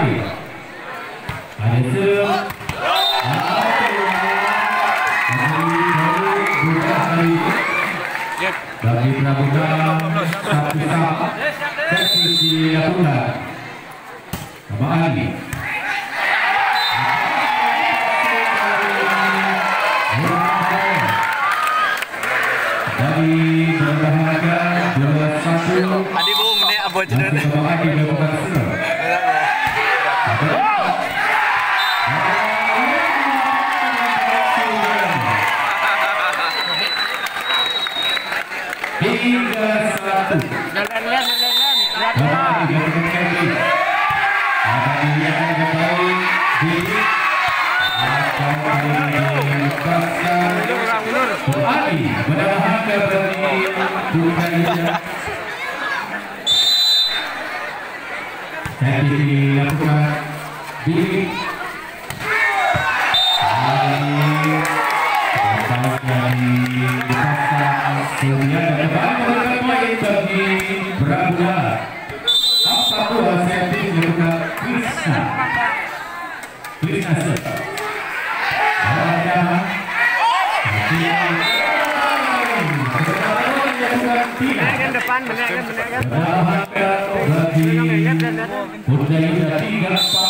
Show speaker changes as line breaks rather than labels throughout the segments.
Ali. Ada serve. Bagi satu sama Persisi lakukan Nama Ali Dari berbahagia dua satu
Adi bung ni
serve Tiga satu carry Akan. Jadi dilakukan di Ali dapat dari dipasang Surya dan kembali bermain bagi Braga. Satu setting dilakukan Krishna. Krishna Seta. Ada
Menaikkan depan, menaikkan, menaikkan.
bagi Budaya tiga empat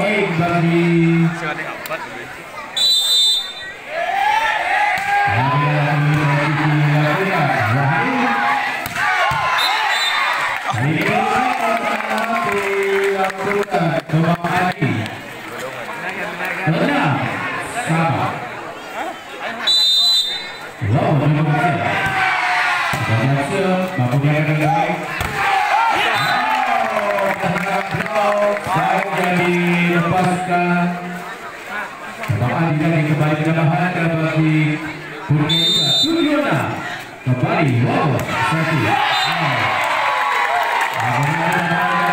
8
Bundy. Empat.
Lepaskan Bapak Adi kembali ke bahaya bagi Kurnia Suryona kembali. Wow satu. Yang